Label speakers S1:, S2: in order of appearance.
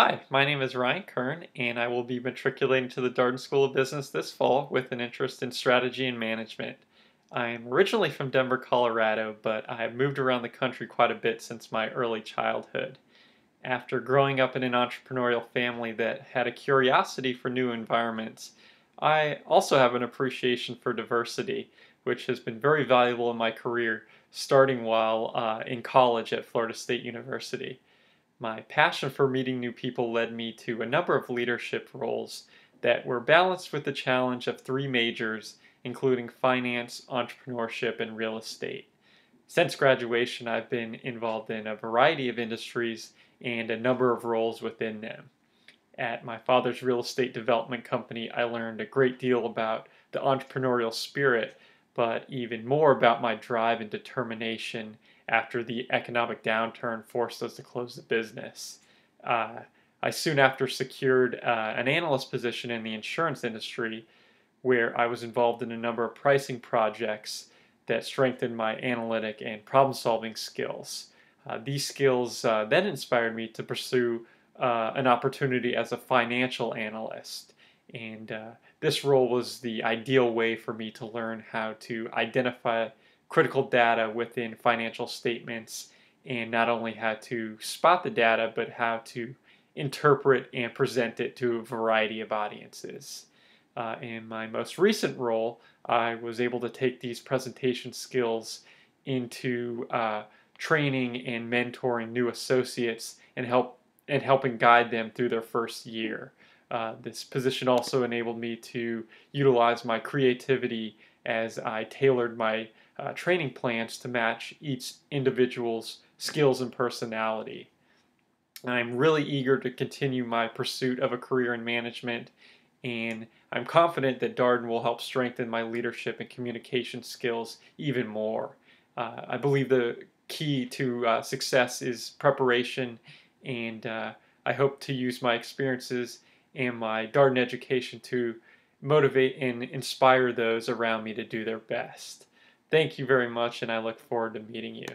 S1: Hi, my name is Ryan Kern, and I will be matriculating to the Darden School of Business this fall with an interest in strategy and management. I am originally from Denver, Colorado, but I have moved around the country quite a bit since my early childhood. After growing up in an entrepreneurial family that had a curiosity for new environments, I also have an appreciation for diversity, which has been very valuable in my career, starting while uh, in college at Florida State University. My passion for meeting new people led me to a number of leadership roles that were balanced with the challenge of three majors, including finance, entrepreneurship, and real estate. Since graduation, I've been involved in a variety of industries and a number of roles within them. At my father's real estate development company, I learned a great deal about the entrepreneurial spirit, but even more about my drive and determination after the economic downturn forced us to close the business. Uh, I soon after secured uh, an analyst position in the insurance industry where I was involved in a number of pricing projects that strengthened my analytic and problem solving skills. Uh, these skills uh, then inspired me to pursue uh, an opportunity as a financial analyst. And uh, this role was the ideal way for me to learn how to identify critical data within financial statements and not only how to spot the data, but how to interpret and present it to a variety of audiences. Uh, in my most recent role, I was able to take these presentation skills into uh, training and mentoring new associates and help and helping guide them through their first year. Uh, this position also enabled me to utilize my creativity as I tailored my uh, training plans to match each individual's skills and personality. I'm really eager to continue my pursuit of a career in management, and I'm confident that Darden will help strengthen my leadership and communication skills even more. Uh, I believe the key to uh, success is preparation, and uh, I hope to use my experiences and my Darden education to motivate and inspire those around me to do their best. Thank you very much, and I look forward to meeting you.